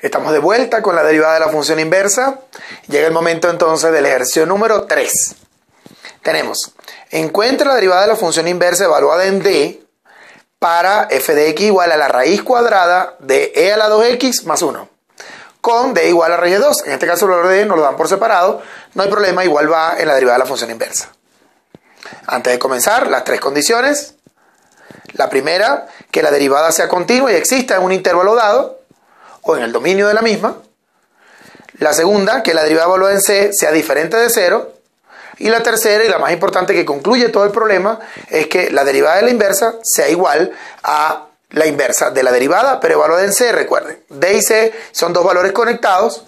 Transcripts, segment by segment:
Estamos de vuelta con la derivada de la función inversa. Llega el momento entonces del ejercicio número 3. Tenemos, encuentra la derivada de la función inversa evaluada en D para f de x igual a la raíz cuadrada de e a la 2x más 1 con d igual a raíz de 2. En este caso el valor de d nos lo dan por separado, no hay problema, igual va en la derivada de la función inversa. Antes de comenzar, las tres condiciones. La primera, que la derivada sea continua y exista en un intervalo dado o en el dominio de la misma. La segunda, que la derivada evaluada en C sea diferente de cero. Y la tercera, y la más importante que concluye todo el problema, es que la derivada de la inversa sea igual a la inversa de la derivada, pero evaluada en C, recuerden. D y C son dos valores conectados,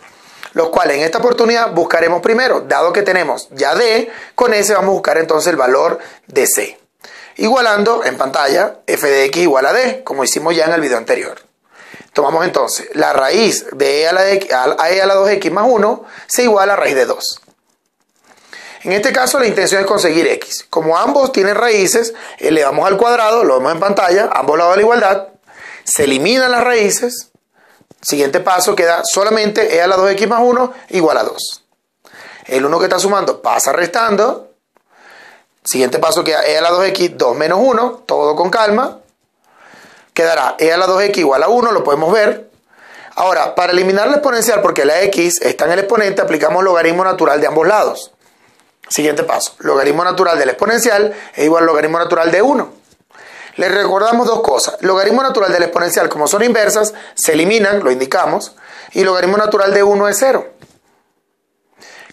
los cuales en esta oportunidad buscaremos primero, dado que tenemos ya D, con S vamos a buscar entonces el valor de C. Igualando en pantalla f de x igual a D, como hicimos ya en el video anterior. Tomamos entonces la raíz de e a la, a, e a la 2x más 1 se iguala a raíz de 2. En este caso la intención es conseguir x. Como ambos tienen raíces, elevamos al cuadrado, lo vemos en pantalla, ambos lados de la igualdad, se eliminan las raíces. Siguiente paso queda solamente e a la 2x más 1 igual a 2. El 1 que está sumando pasa restando. Siguiente paso queda e a la 2x, 2 menos 1, todo con calma quedará e a la 2x igual a 1, lo podemos ver. Ahora, para eliminar la exponencial, porque la x está en el exponente, aplicamos logaritmo natural de ambos lados. Siguiente paso, logaritmo natural del exponencial es igual al logaritmo natural de 1. Les recordamos dos cosas. Logaritmo natural del exponencial, como son inversas, se eliminan, lo indicamos, y logaritmo natural de 1 es 0.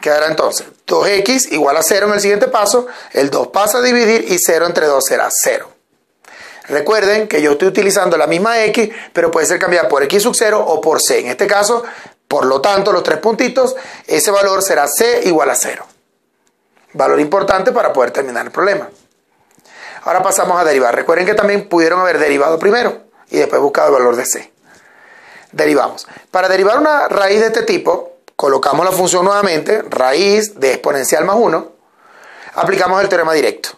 Quedará entonces 2x igual a 0 en el siguiente paso, el 2 pasa a dividir y 0 entre 2 será 0. Recuerden que yo estoy utilizando la misma x, pero puede ser cambiada por x sub 0 o por c. En este caso, por lo tanto, los tres puntitos, ese valor será c igual a 0. Valor importante para poder terminar el problema. Ahora pasamos a derivar. Recuerden que también pudieron haber derivado primero y después buscado el valor de c. Derivamos. Para derivar una raíz de este tipo, colocamos la función nuevamente, raíz de exponencial más 1, aplicamos el teorema directo.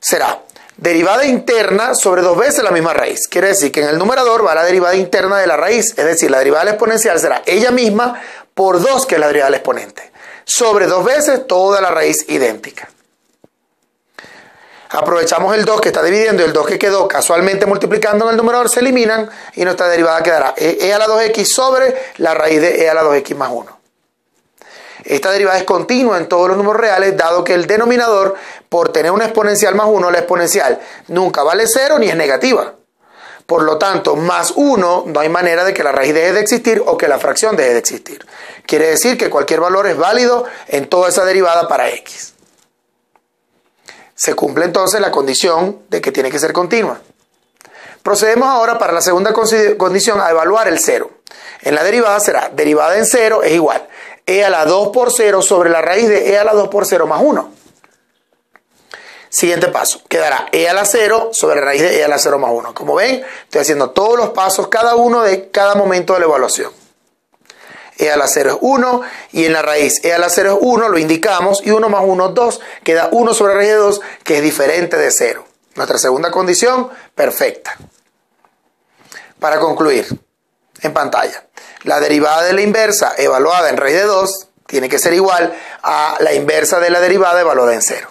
Será derivada interna sobre dos veces la misma raíz. Quiere decir que en el numerador va la derivada interna de la raíz, es decir, la derivada exponencial será ella misma por 2, que es la derivada del exponente, sobre dos veces toda la raíz idéntica. Aprovechamos el 2 que está dividiendo y el 2 que quedó casualmente multiplicando en el numerador se eliminan y nuestra derivada quedará e a la 2x sobre la raíz de e a la 2x más 1. Esta derivada es continua en todos los números reales, dado que el denominador, por tener una exponencial más 1, la exponencial nunca vale 0 ni es negativa. Por lo tanto, más 1 no hay manera de que la raíz deje de existir o que la fracción deje de existir. Quiere decir que cualquier valor es válido en toda esa derivada para x. Se cumple entonces la condición de que tiene que ser continua. Procedemos ahora para la segunda condición a evaluar el 0. En la derivada será derivada en 0 es igual e a la 2 por 0 sobre la raíz de e a la 2 por 0 más 1. Siguiente paso, quedará e a la 0 sobre la raíz de e a la 0 más 1. Como ven, estoy haciendo todos los pasos, cada uno de cada momento de la evaluación. e a la 0 es 1 y en la raíz e a la 0 es 1, lo indicamos y 1 más 1 es 2, queda 1 sobre la raíz de 2 que es diferente de 0. Nuestra segunda condición, perfecta. Para concluir, en pantalla. La derivada de la inversa evaluada en raíz de 2 tiene que ser igual a la inversa de la derivada evaluada en 0.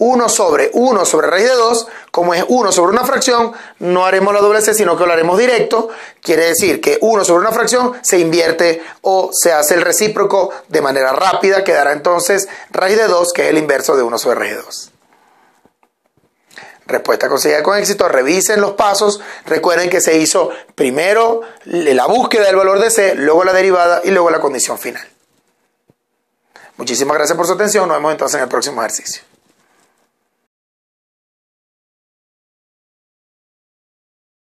1 sobre 1 sobre raíz de 2, como es 1 sobre una fracción, no haremos la doble C, sino que lo haremos directo. Quiere decir que 1 sobre una fracción se invierte o se hace el recíproco de manera rápida, quedará entonces raíz de 2, que es el inverso de 1 sobre raíz de 2. Respuesta conseguida con éxito. Revisen los pasos. Recuerden que se hizo primero la búsqueda del valor de C, luego la derivada y luego la condición final. Muchísimas gracias por su atención. Nos vemos entonces en el próximo ejercicio.